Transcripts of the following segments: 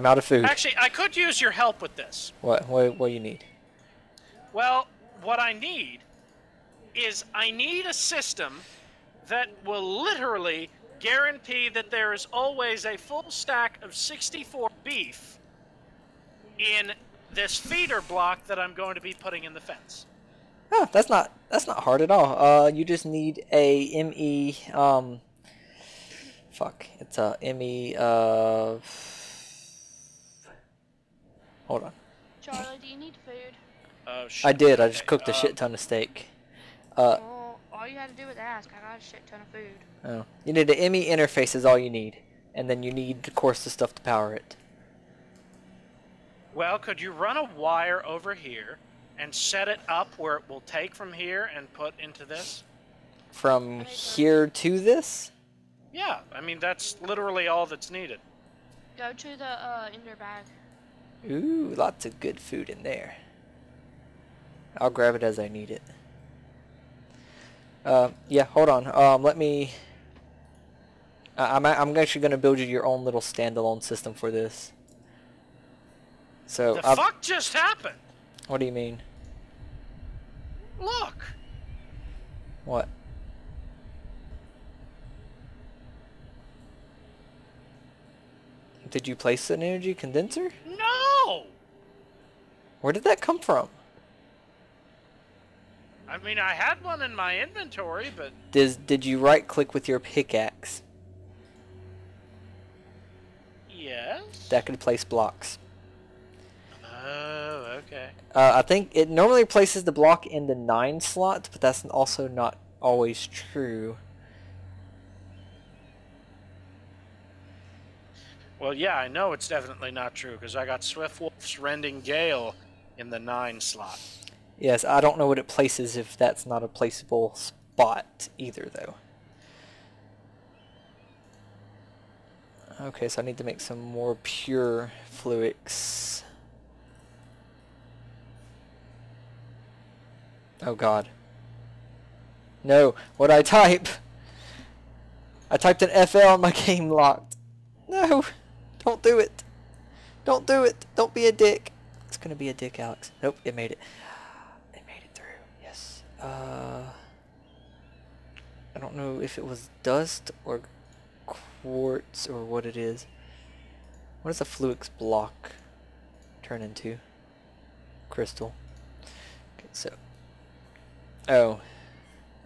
I'm out of food. Actually, I could use your help with this. What? What? What do you need? Well, what I need is I need a system that will literally guarantee that there is always a full stack of 64 beef in this feeder block that I'm going to be putting in the fence. Oh, that's not that's not hard at all. Uh, you just need a ME. Um, fuck, it's a ME. Uh, hold on. Charlie, do you need food? Oh, shit. I did. I just cooked a uh, shit ton of steak. Uh, well, all you had to do was ask. I got a shit ton of food. oh, you need an ME interface is all you need, and then you need, of course, the stuff to power it. Well, could you run a wire over here and set it up where it will take from here and put into this? From here to this. Yeah, I mean, that's literally all that's needed. Go to the uh, ender bag. Ooh, lots of good food in there. I'll grab it as I need it. Uh, yeah, hold on. Um, let me... I- I'm, I'm actually going to build you your own little standalone system for this. So, The I've- fuck just happened? what do you mean? Look! What? Did you place an energy condenser? No! Where did that come from? I mean, I had one in my inventory, but Did, did you right click with your pickaxe? yes. That can place blocks. Oh, okay. Uh, I think it normally places the block in the 9 slot, but that's also not always true. Well, yeah, I know it's definitely not true because I got Swiftwolf's Rending Gale in the nine slot. Yes, I don't know what it places if that's not a placeable spot either, though. Okay, so I need to make some more pure fluix. Oh god. No, what I type? I typed an FL and my game locked. No, don't do it. Don't do it. Don't be a dick. It's gonna be a dick, Alex. Nope, it made it. It made it through. Yes. Uh, I don't know if it was dust or quartz or what it is. What does a flux block turn into? Crystal. Okay, so. Oh,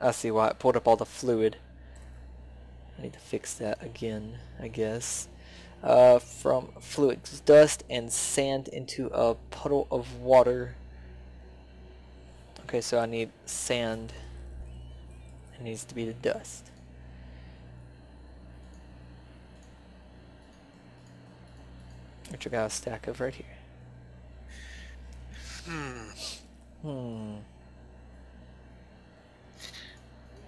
I see why it pulled up all the fluid. I need to fix that again, I guess. Uh, from fluix dust and sand into a puddle of water. Okay, so I need sand. It needs to be the dust. Which I got a stack of right here. Hmm. Hmm.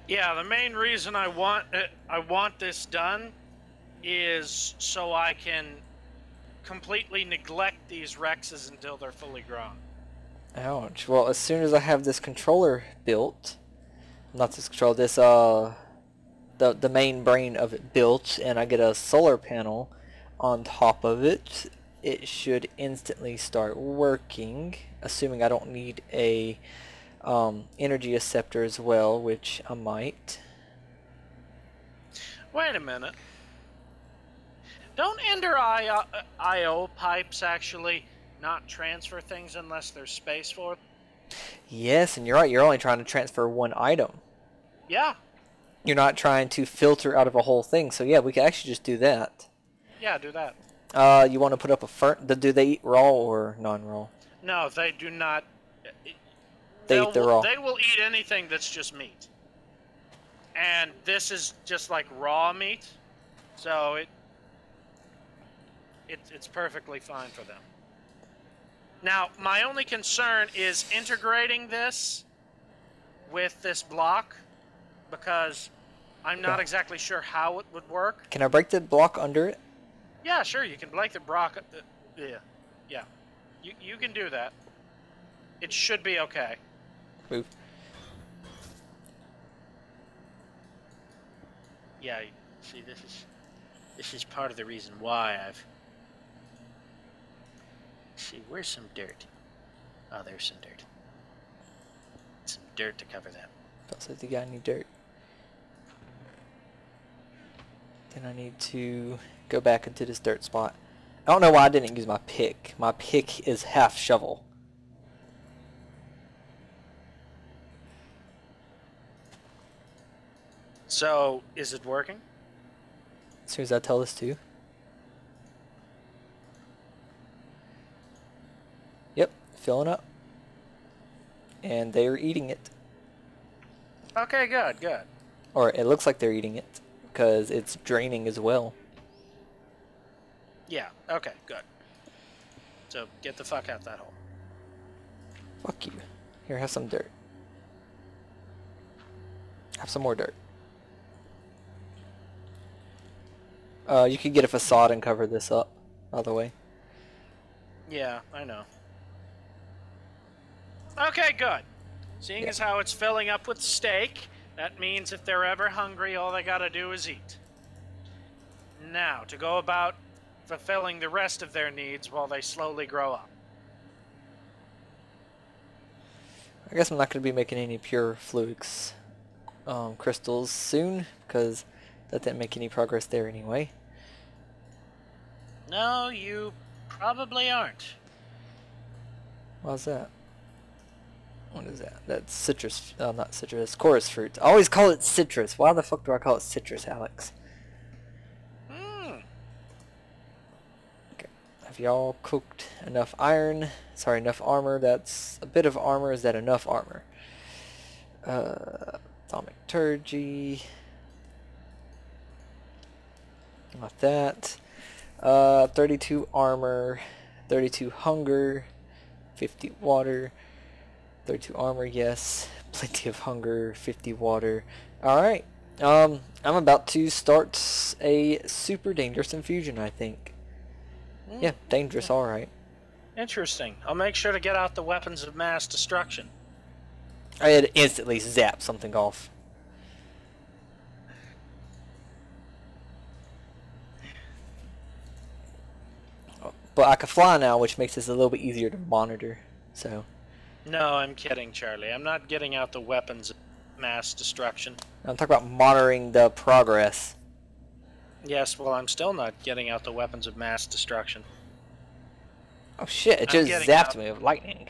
Yeah, the main reason I want it, I want this done is so I can completely neglect these Rexes until they're fully grown. Ouch. Well, as soon as I have this controller built, not this controller, this, uh, the, the main brain of it built, and I get a solar panel on top of it, it should instantly start working, assuming I don't need a um, energy acceptor as well, which I might. Wait a minute. Don't Ender IO, IO pipes actually not transfer things unless there's space for them? Yes, and you're right, you're only trying to transfer one item. Yeah, You're not trying to filter out of a whole thing, so yeah, we could actually just do that. yeah, do that. Uh, you want to put up a fur? Do they eat raw or non-raw? No, they do not. They eat the raw. They will eat anything that's just meat. And this is just like raw meat, so it, it it's perfectly fine for them. Now, my only concern is integrating this with this block because I'm not Yeah. exactly sure how it would work. Can I break the block under it? Yeah, sure, you can break the block. Uh, yeah, yeah, you you can do that. It should be okay. Move. Yeah, see, this is this is part of the reason why I've see, where's some dirt? Oh, there's some dirt. Some dirt to cover that. like they got need dirt. Then I need to go back into this dirt spot. I don't know why I didn't use my pick. My pick is half shovel. So, is it working? As soon as I tell this to. Yep, filling up. And they are eating it. Okay, good, good. Or it looks like they're eating it. Because it's draining as well. Yeah, okay, good. So, get the fuck out that hole. Fuck you. Here, have some dirt. Have some more dirt. Uh, you could get a facade and cover this up, by the way. Yeah, I know. Okay, good. Seeing Yeah. as how it's filling up with steak, that means if they're ever hungry, all they gotta do is eat. Now, to go about fulfilling the rest of their needs while they slowly grow up. I guess I'm not going to be making any pure fluix um, crystals soon, because that didn't make any progress there anyway. No, you probably aren't. Why's that? What is that? That's citrus, uh, not citrus, chorus fruit. I always call it citrus. Why the fuck do I call it citrus, Alex? Hmm. Have y'all cooked enough iron? Sorry, enough armor. That's a bit of armor. Is that enough armor? Uh, thaumaturgy. Not that. Uh, 32 armor, 32 hunger, 50 water, 32 armor, yes. Plenty of hunger, 50 water. Alright. Um, I'm about to start a super dangerous infusion, I think. Hmm. Yeah, dangerous, alright. Interesting. I'll make sure to get out the weapons of mass destruction. I had instantly zap something off. But I can fly now, which makes this a little bit easier to monitor. So, No, I'm kidding, Charlie. I'm not getting out the weapons of mass destruction. I'm talking about monitoring the progress. Yes, well, I'm still not getting out the weapons of mass destruction. Oh shit, it I'm just zapped out- me with lightning.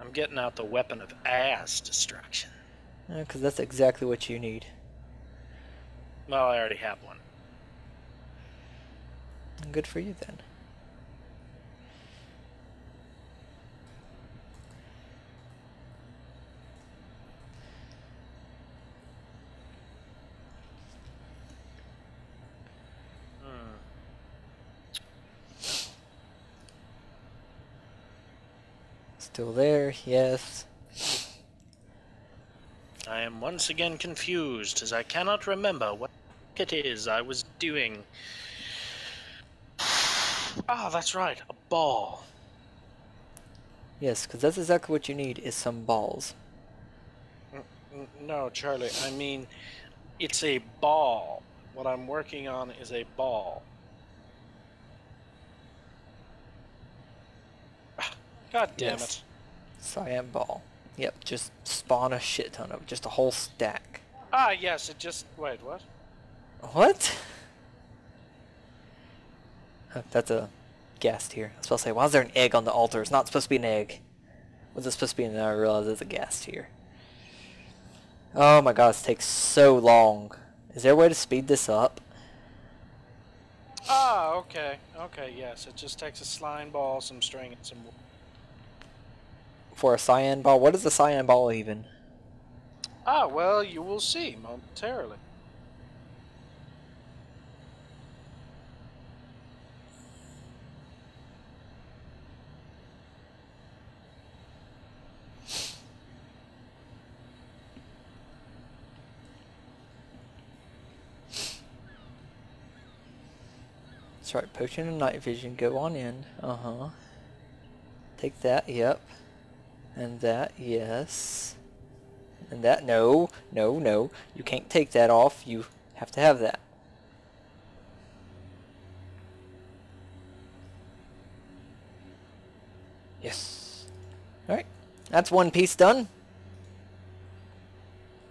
I'm getting out the weapon of ass destruction. Because that's exactly what you need. Well, I already have one. Good for you then. Still there, yes. I am once again confused, as I cannot remember what it is I was doing. Ah, that's right, a ball. Yes, because that's exactly what you need is some balls. No, Charlie, I mean, it's a ball. What I'm working on is a ball. Ah, God damn Yes. it. Cyan ball. Yep, just spawn a shit ton of just a whole stack. Ah, yes, it just. Wait, what? What? That's a ghast tear. I was supposed to say, why is there an egg on the altar? It's not supposed to be an egg. What's it supposed to be? And then I realized it's a ghast tear. Oh my god, this takes so long. Is there a way to speed this up? Ah, okay. Okay, yes. It just takes a slime ball, some string, and some. For a cyan ball? What is a cyan ball even? Ah, well, you will see momentarily. That's right, potion of night vision, go on in. Uh-huh. Take that, yep. And that, yes. And that, no, no, no. You can't take that off, you have to have that. Yes. Alright. That's one piece done.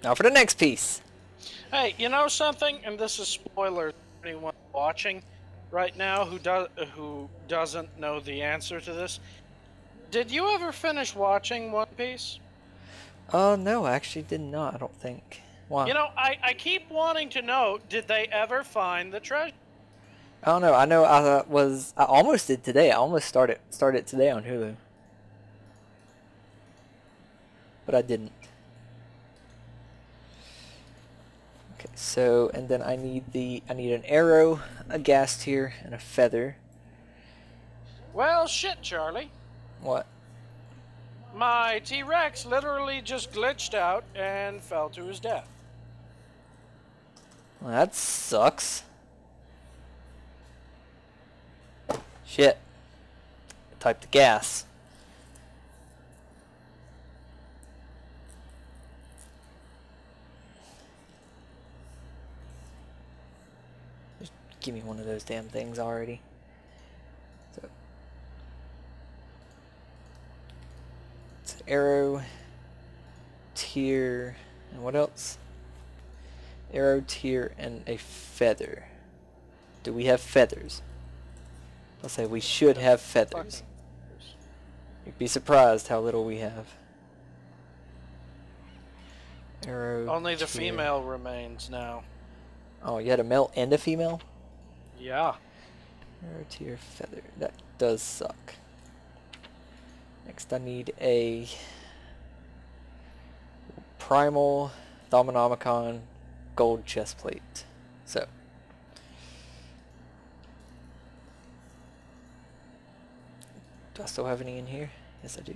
Now for the next piece. Hey, you know something? And this is spoiler for anyone watching right now who does who doesn't know the answer to this. Did you ever finish watching One Piece? Oh, no, I actually did not, I don't think. Why? You know, I, I keep wanting to know, did they ever find the treasure? I don't know. I know I uh, was. I almost did today. I almost started started today on Hulu, but I didn't. Okay, so and then I need the I need an arrow, a ghast tear, and a feather. Well, shit, Charlie. What? My T-Rex literally just glitched out and fell to his death. Well, that sucks. Shit. Type the gas. Just give me one of those damn things already. So. It's an arrow, tear, and what else? Arrow, tear, and a feather. Do we have feathers? I'll say we should have feathers. You'd be surprised how little we have. Arrow. Only the tier. female remains now. Oh, you had a male and a female? Yeah. Arrow tear feather. That does suck. Next I need a primal Dominomicon gold chest plate. So Do I still have any in here? Yes I do.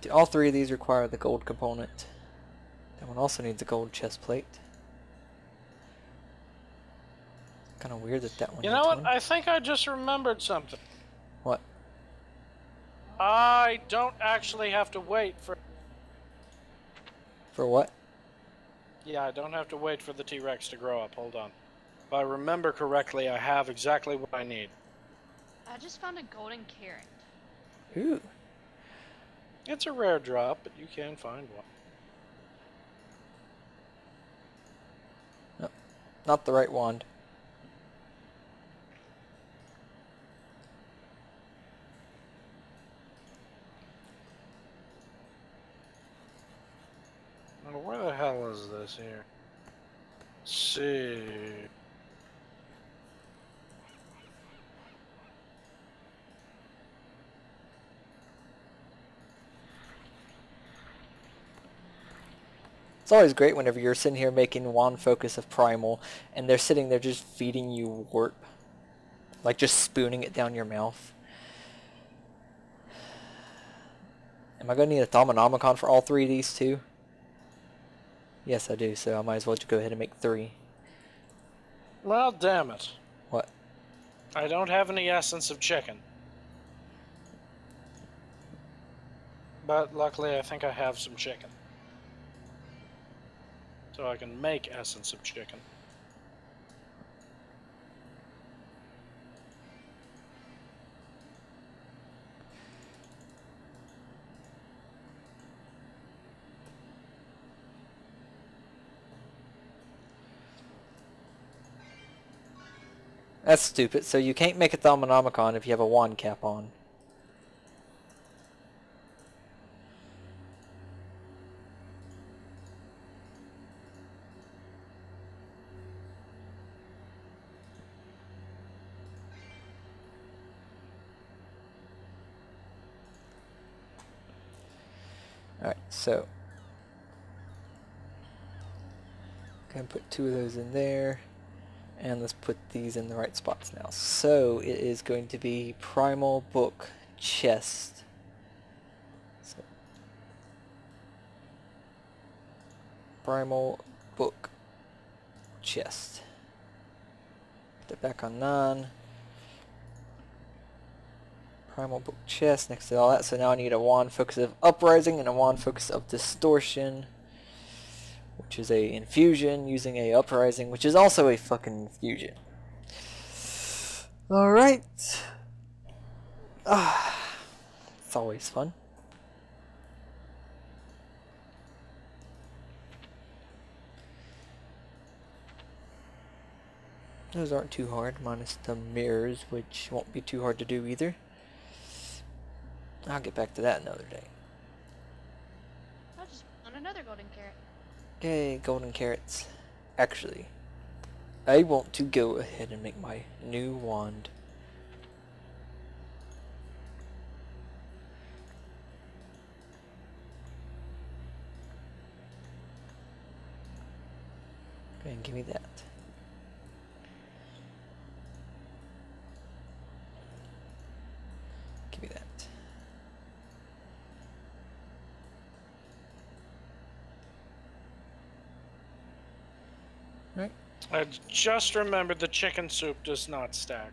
Do all three of these require the gold component? That one also needs a gold chest plate. Kind of weird that that one. You know what? one. I think I just remembered something. What? I don't actually have to wait for. For what? Yeah, I don't have to wait for the T Rex to grow up. Hold on. If I remember correctly, I have exactly what I need. I just found a golden carrot. Ooh. It's a rare drop, but you can find one. Not the right wand. Where the hell is this here? Let's see. It's always great whenever you're sitting here making one focus of primal and they're sitting there just feeding you warp. Like just spooning it down your mouth. Am I going to need a Dominomicon for all three of these too? Yes I do, so I might as well just go ahead and make three. Well, damn it. What? I don't have any essence of chicken. But luckily, I think I have some chicken. So I can make essence of chicken. That's stupid. So you can't make a Dominomicon if you have a wand cap on. Alright, so Gonna put two of those in there. And let's put these in the right spots now. So it is going to be Primal Book Chest. So, Primal Book Chest. Put that back on 9. Primal Book Chest next to all that. So now I need a Wand Focus of Uprising and a Wand Focus of Distortion which is a infusion using a uprising, which is also a fucking infusion. Alright. Ah, it's always fun. Those aren't too hard, minus the mirrors, which won't be too hard to do either. I'll get back to that another day. I just found another golden carrot. Eh, Yay, golden carrots. Actually, I want to go ahead and make my new wand. Go and give me that. Give me that. Right. I just remembered the chicken soup does not stack.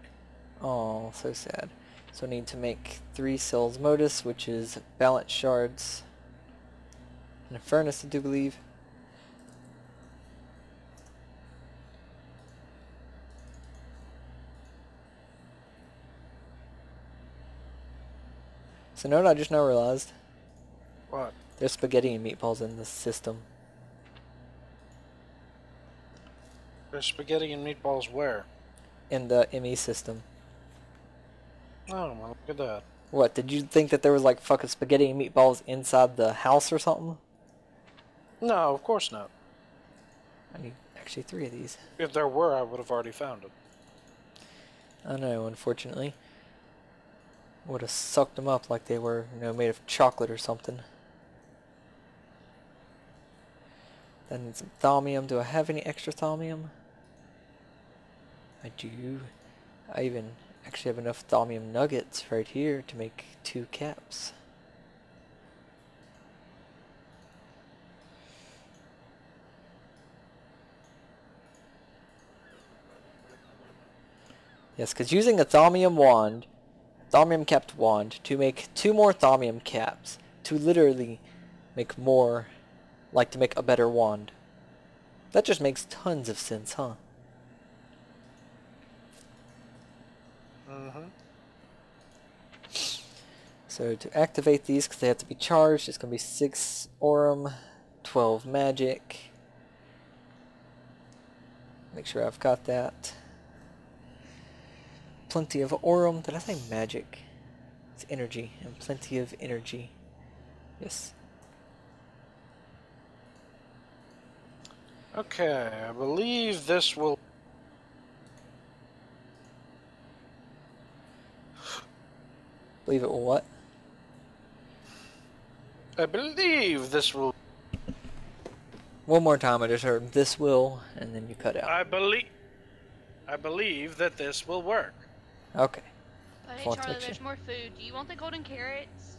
Oh, so sad. So I need to make three Salis Mundus, which is balance shards. And a furnace, I do believe. So know what I just now realized? What? There's spaghetti and meatballs in this system. There's spaghetti and meatballs where? In the ME system. Oh, well, look at that. What, did you think that there was like fucking spaghetti and meatballs inside the house or something? No, of course not. I need actually three of these. If there were, I would have already found them. I know, unfortunately. Would have sucked them up like they were, you know, made of chocolate or something. Then some thaumium. Do I have any extra thaumium? I do. I even actually have enough thaumium nuggets right here to make two caps. Yes, because using a thaumium wand, thaumium capped wand, to make two more thaumium caps, to literally make more, like to make a better wand. That just makes tons of sense, huh? Mm-hmm. So to activate these, because they have to be charged, it's going to be 6 Auram, 12 Magic. Make sure I've got that. Plenty of Auram. Did I say Magic? It's energy, and plenty of energy. Yes. Okay, I believe this will. Believe it will what? I believe this will. One more time, I just heard this will, and then you cut out. I believe. I believe that this will work. Okay. But hey, Charlie, picture. there's more food. Do you want the golden carrots?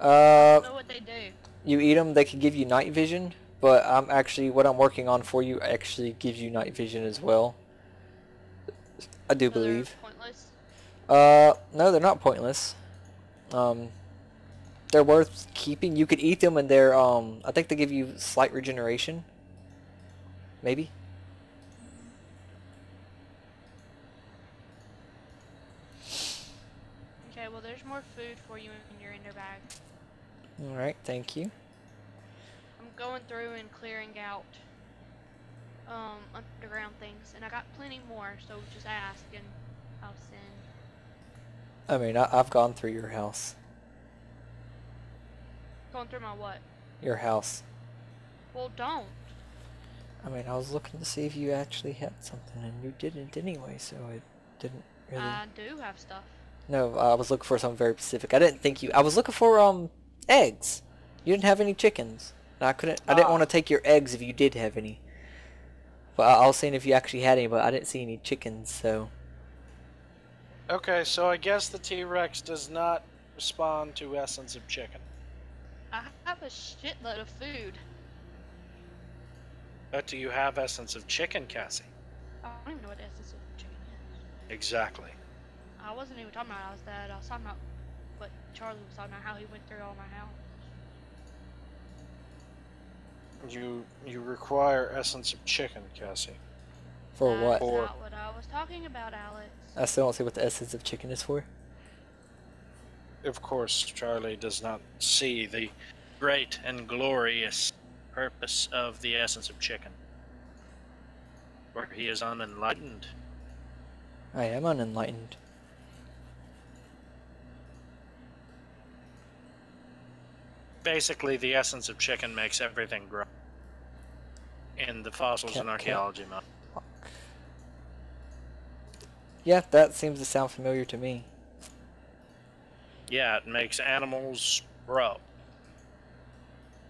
I Uh, don't know what they do. you eat them, they can give you night vision, but I'm actually, what I'm working on for you actually gives you night vision as well. I do So believe. Pointless. Uh, no, they're not pointless. Um, they're worth keeping. You could eat them and they're, um, I think they give you slight regeneration. Maybe? Okay, well, there's more food for you in your ender bag. Alright, thank you. I'm going through and clearing out um underground things, and I got plenty more. So just ask, and I'll send. I mean, I, I've gone through your house. Going through my what? Your house. Well, don't. I mean, I was looking to see if you actually had something, and you didn't anyway, so I didn't really... I do have stuff. No, I was looking for something very specific. I didn't think you... I was looking for, um, eggs. You didn't have any chickens. And I couldn't... I didn't Ah. want to take your eggs if you did have any. But I, I was seeing if you actually had any, but I didn't see any chickens, so... Okay, so I guess the T Rex does not respond to essence of chicken. I have a shitload of food. But do you have essence of chicken, Cassie? I don't even know what essence of chicken is. Exactly. I wasn't even talking about that. I was talking about what Charlie was talking about, how he went through all my house. You you require essence of chicken, Cassie. For what? For- not what I was talking about, Alex. I still don't see what the essence of chicken is for. of course, Charlie does not see the great and glorious purpose of the essence of chicken. For he is unenlightened. I am unenlightened. Basically, the essence of chicken makes everything grow. In the fossils Cat- and archaeology mod. Yeah, that seems to sound familiar to me. Yeah, it makes animals grow.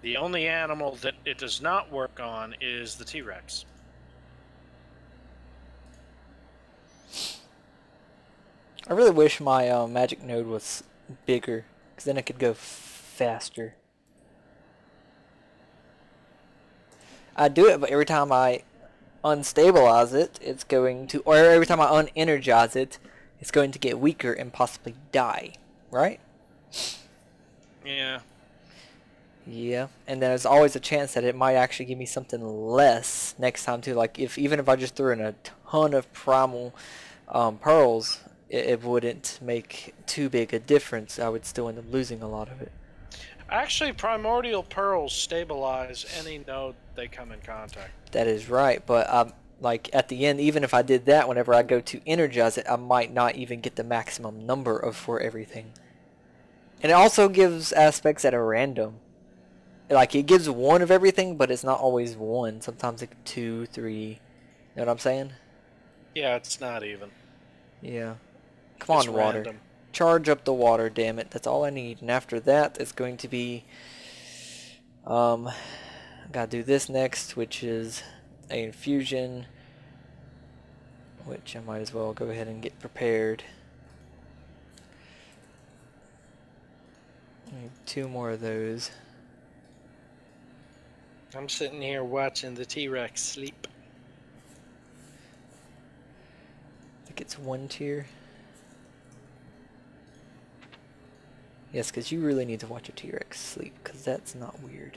The only animal that it does not work on is the T Rex. I really wish my uh, magic node was bigger, because then it could go faster. I do it, but every time I unstabilize it, it's going to, or every time I unenergize it, it's going to get weaker and possibly die, right? Yeah. Yeah, and then there's always a chance that it might actually give me something less next time too. Like if even if I just threw in a ton of primal um, pearls, it, it wouldn't make too big a difference. I would still end up losing a lot of it. Actually, primordial pearls stabilize any node they come in contact. That is right, but um, like at the end, even if I did that, whenever I go to energize it, I might not even get the maximum number of for everything. And it also gives aspects that are random. Like it gives one of everything, but it's not always one. Sometimes it's two, three. You know what I'm saying? Yeah, it's not even. Yeah. Come It's on, water. Charge up the water, damn it. That's all I need. And after that, it's going to be... Um, gotta do this next, which is a infusion. Which I might as well go ahead and get prepared. Need two more of those. I'm sitting here watching the T Rex sleep. I think it's one tier. Yes, because you really need to watch a T-Rex sleep, because that's not weird.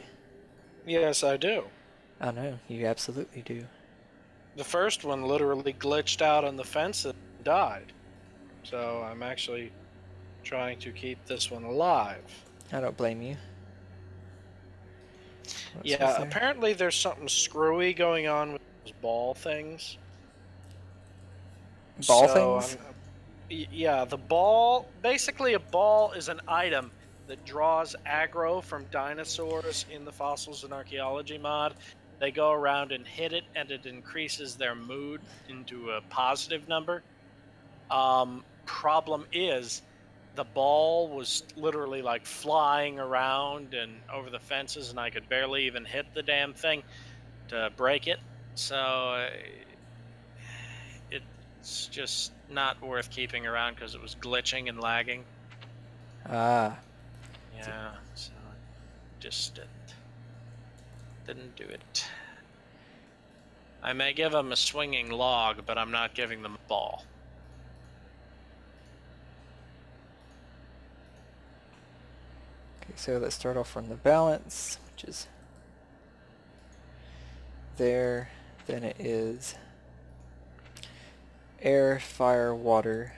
Yes, I do. I know, you absolutely do. The first one literally glitched out on the fence and died. So I'm actually trying to keep this one alive. I don't blame you. What's yeah, apparently there's something screwy going on with those ball things. Ball So, things? I'm- yeah, the ball. Basically, a ball is an item that draws aggro from dinosaurs in the fossils and archaeology mod. They go around and hit it, and it increases their mood into a positive number. Um, problem is, the ball was literally like flying around and over the fences, and I could barely even hit the damn thing to break it. So it's just not worth keeping around because it was glitching and lagging. Ah, Yeah, so just didn't, didn't do it. I may give them a swinging log, but I'm not giving them a ball. okay, so let's start off from the balance, which is there. Then it is air, fire, water.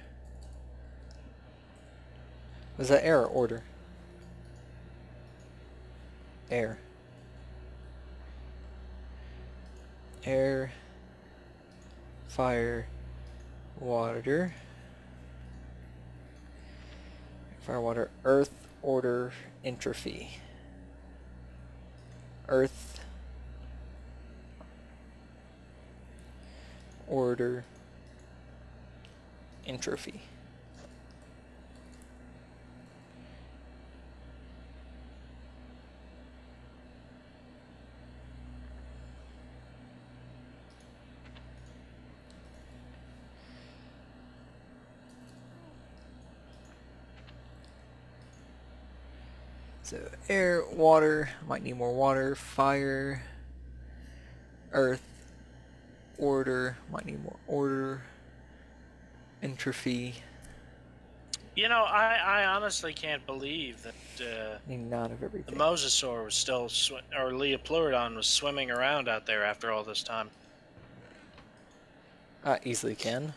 Was that air or order? Air. Air, fire, water. Fire, water, earth, order, entropy. Earth, order, entropy. So air, water, might need more water, fire, earth, order, might need more order, entropy, You know, I, I honestly can't believe that uh, need none of the everything. Mosasaur was still, sw- or Liopleurodon was swimming around out there after all this time. I easily can.